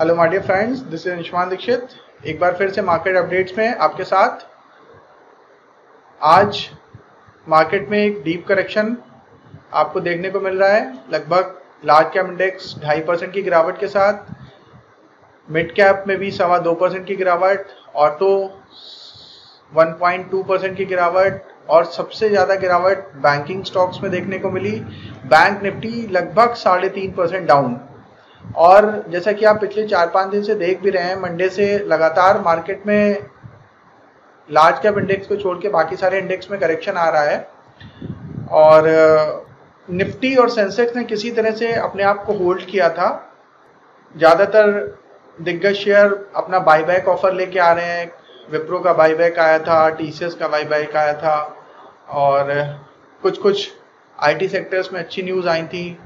Hello my dear friends this is Anshuman Dikshit एक बार फिर से मार्केट अपडेट्स में आपके साथ। आज मार्केट में एक डीप करेक्शन आपको देखने को मिल रहा है। लगभग लार्ज कैप इंडेक्स ढाई परसेंट की गिरावट के साथ मिड कैप में भी सवा दो परसेंट की गिरावट ऑटो 1.2 परसेंट की गिरावट और सबसे ज़्यादा गिरावट बैंकिंग स्टॉक्स में देखने को मिली। बैंक निफ्टी लगभग साढ़े तीन परसेंट डाउन और जैसा कि आप पिछले चार पाँच दिन से देख भी रहे हैं मंडे से लगातार मार्केट में लार्ज कैप इंडेक्स को छोड़ के बाकी सारे इंडेक्स में करेक्शन आ रहा है। और निफ्टी और सेंसेक्स ने किसी तरह से अपने आप को होल्ड किया था। ज़्यादातर दिग्गज शेयर अपना बाईबैक ऑफ़र लेके आ रहे हैं। विप्रो का बाईबैक आया था टीसीएस का बाईबैक आया था। और कुछ कुछ आईटी सेक्टर्स में अच्छी न्यूज़ आई थी।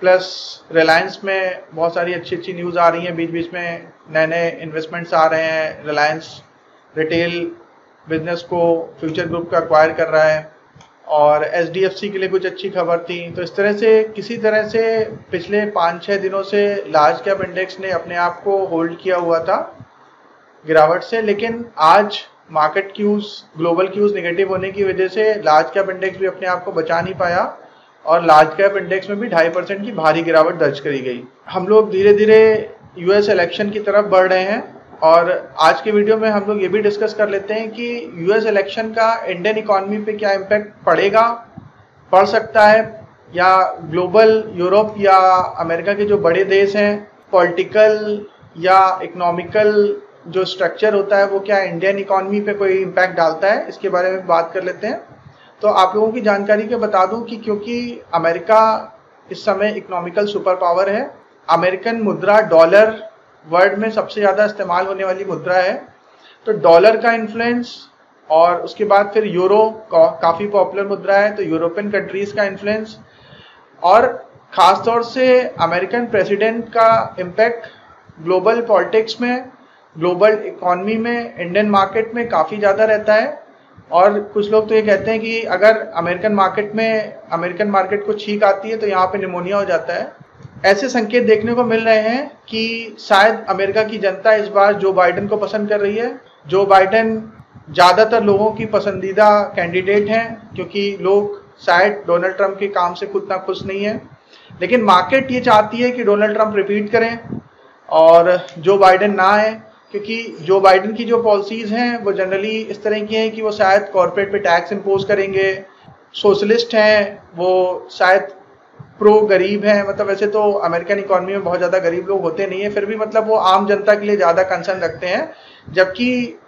प्लस रिलायंस में बहुत सारी अच्छी अच्छी न्यूज़ आ रही हैं। बीच बीच में नए नए इन्वेस्टमेंट्स आ रहे हैं। रिलायंस रिटेल बिज़नेस को फ्यूचर ग्रुप का अक्वायर कर रहा है। और एच के लिए कुछ अच्छी खबर थी। तो इस तरह से, किसी तरह से पिछले पाँच छः दिनों से लार्ज कैप इंडेक्स ने अपने आप को होल्ड किया हुआ था, गिरावट से। लेकिन आज market cues global cues negative होने की वजह से लार्ज कैप इंडेक्स भी अपने आप को बचा नहीं पाया। और लार्ज कैप इंडेक्स में भी ढाई परसेंट की भारी गिरावट दर्ज करी गई। हम लोग धीरे धीरे यूएस इलेक्शन की तरफ़ बढ़ रहे हैं और आज के वीडियो में हम लोग ये भी डिस्कस कर लेते हैं कि यूएस इलेक्शन का इंडियन इकोनॉमी पे क्या इम्पैक्ट पड़ेगा, पड़ सकता है या ग्लोबल यूरोप या अमेरिका के जो बड़े देश हैं पॉलिटिकल या इकोनॉमिकल जो स्ट्रक्चर होता है वो क्या इंडियन इकोनॉमी पे कोई इम्पैक्ट डालता है, इसके बारे में बात कर लेते हैं। तो आप लोगों की जानकारी के बता दूँ कि क्योंकि अमेरिका इस समय इकोनॉमिकल सुपर पावर है अमेरिकन मुद्रा डॉलर वर्ल्ड में सबसे ज़्यादा इस्तेमाल होने वाली मुद्रा है। तो डॉलर का इन्फ्लुएंस और उसके बाद फिर यूरो काफ़ी पॉपुलर मुद्रा है तो यूरोपियन कंट्रीज़ का इन्फ्लुएंस और ख़ास तौर से अमेरिकन प्रेसिडेंट का इम्पैक्ट ग्लोबल पॉलिटिक्स में ग्लोबल इकॉनमी में इंडियन मार्केट में काफ़ी ज़्यादा रहता है। और कुछ लोग तो ये कहते हैं कि अगर अमेरिकन मार्केट में, अमेरिकन मार्केट को छींक आती है तो यहाँ पे निमोनिया हो जाता है। ऐसे संकेत देखने को मिल रहे हैं कि शायद अमेरिका की जनता इस बार जो बाइडन को पसंद कर रही है, जो बाइडन ज़्यादातर लोगों की पसंदीदा कैंडिडेट हैं, क्योंकि लोग शायद डोनाल्ड ट्रंप के काम से खुद ना खुश नहीं है। लेकिन मार्केट ये चाहती है कि डोनाल्ड ट्रंप रिपीट करें और जो बाइडन ना आए क्योंकि जो बाइडन की जो पॉलिसीज़ हैं, वो जनरली इस तरह की हैं कि वो शायद कॉरपोरेट पे टैक्स इम्पोज करेंगे सोशलिस्ट हैं, वो शायद प्रो गरीब हैं मतलब वैसे तो अमेरिकन इकोनॉमी में बहुत ज़्यादा गरीब लोग होते नहीं है, फिर भी मतलब वो आम जनता के लिए ज़्यादा कंसर्न रखते हैं, जबकि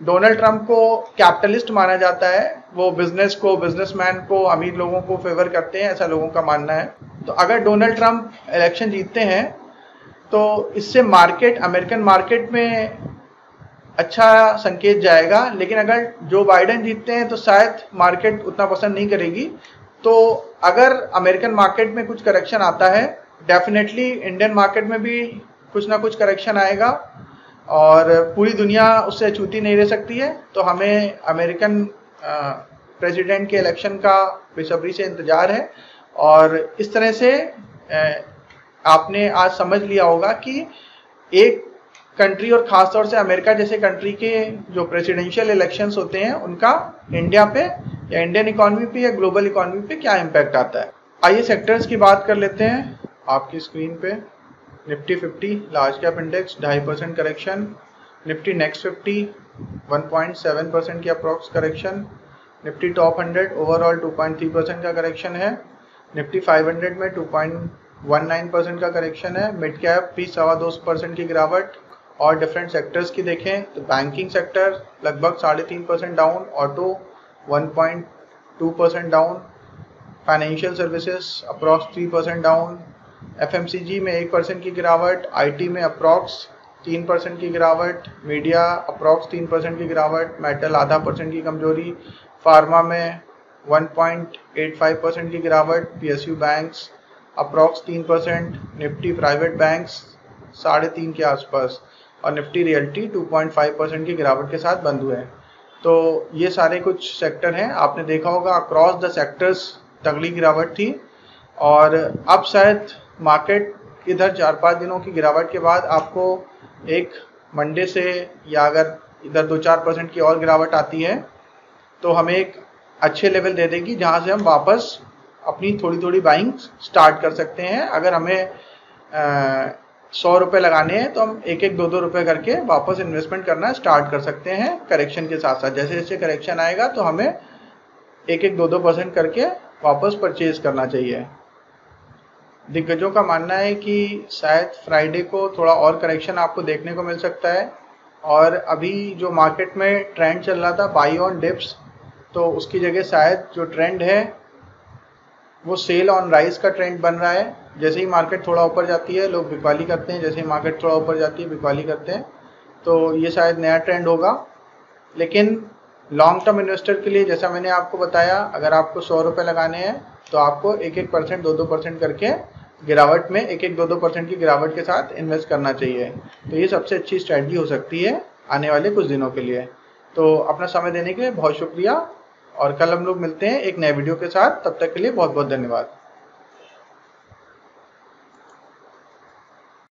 डोनाल्ड ट्रंप को कैपिटलिस्ट माना जाता है, वो बिज़नेस को बिजनेसमैन को, अमीर लोगों को फेवर करते हैं, ऐसा लोगों का मानना है। तो अगर डोनाल्ड ट्रंप इलेक्शन जीतते हैं तो इससे मार्केट, अमेरिकन मार्केट में अच्छा संकेत जाएगा। लेकिन अगर जो बाइडेन जीतते हैं तो शायद मार्केट उतना पसंद नहीं करेगी। तो अगर अमेरिकन मार्केट में कुछ करेक्शन आता है डेफिनेटली इंडियन मार्केट में भी कुछ ना कुछ करेक्शन आएगा और पूरी दुनिया उससे अछूती नहीं रह सकती है। तो हमें अमेरिकन प्रेसिडेंट के इलेक्शन का बेसब्री से इंतज़ार है। और इस तरह से आपने आज समझ लिया होगा कि एक कंट्री और ख़ास तौर से अमेरिका जैसे कंट्री के जो प्रेसिडेंशियल इलेक्शंस होते हैं, उनका इंडिया पे या इंडियन इकोनॉमी पे या ग्लोबल इकोनॉमी पे क्या इम्पैक्ट आता है आइए सेक्टर्स की बात कर लेते हैं आपकी स्क्रीन पे निफ्टी 50 लार्ज कैप इंडेक्स ढाई percent correction Nifty next fifty 1.7 percent की approx correction Nifty top 100 overall 2.3 percent का करेक्शन है निफ्टी 500 में 2. वन नाइन परसेंट का करेक्शन है। मिड कैप भी सवा दो परसेंट की गिरावट। और डिफरेंट सेक्टर्स की देखें तो बैंकिंग सेक्टर लगभग साढ़े तीन percent down auto one point two percent down financial services approx three percent down FMCG में एक परसेंट की गिरावट आईटी में अप्रॉक्स तीन परसेंट की गिरावट मीडिया अप्रॉक्स तीन परसेंट की गिरावट मेटल आधा परसेंट की कमज़ोरी फार्मा में 1.85 परसेंट की गिरावट पीएसयू बैंक्स अप्रॉक्स तीन परसेंट, निफ्टी प्राइवेट बैंक्स साढ़े तीन के आसपास और निफ्टी रियल्टी 2.5 परसेंट की गिरावट के साथ बंद हुए हैं। तो ये सारे कुछ सेक्टर हैं। आपने देखा होगा अक्रॉस द सेक्टर्स तगड़ी गिरावट थी और अब शायद मार्केट इधर चार पाँच दिनों की गिरावट के बाद आपको एक मंडे से या अगर इधर दो चार परसेंट की और गिरावट आती है तो हमें एक अच्छे लेवल दे देगी जहाँ से हम वापस अपनी थोड़ी थोड़ी बाइंग स्टार्ट कर सकते हैं। अगर हमें सौ रुपये लगाने हैं तो हम एक एक दो दो रुपये करके वापस इन्वेस्टमेंट करना स्टार्ट कर सकते हैं करेक्शन के साथ साथ जैसे जैसे करेक्शन आएगा तो हमें एक एक दो दो परसेंट करके वापस परचेज करना चाहिए। दिग्गजों का मानना है कि शायद फ्राइडे को थोड़ा और करेक्शन आपको देखने को मिल सकता है। और अभी जो मार्केट में ट्रेंड चल रहा था बाई ऑन डिप्स तो उसकी जगह शायद जो ट्रेंड है वो सेल ऑन राइस का ट्रेंड बन रहा है। जैसे ही मार्केट थोड़ा ऊपर जाती है, लोग बिकवाली करते हैं। जैसे ही मार्केट थोड़ा ऊपर जाती है बिकवाली करते हैं। तो ये शायद नया ट्रेंड होगा। लेकिन लॉन्ग टर्म इन्वेस्टर के लिए, जैसा मैंने आपको बताया, अगर आपको सौ रुपये लगाने हैं तो आपको एक एक परसेंट दो दो परसेंट करके गिरावट में एक एक दो दो परसेंट की गिरावट के साथ इन्वेस्ट करना चाहिए। तो ये सबसे अच्छी स्ट्रैटी हो सकती है आने वाले कुछ दिनों के लिए। तो अपना समय देने के लिए बहुत शुक्रिया। और कल हम लोग मिलते हैं एक नए वीडियो के साथ। तब तक के लिए बहुत बहुत धन्यवाद।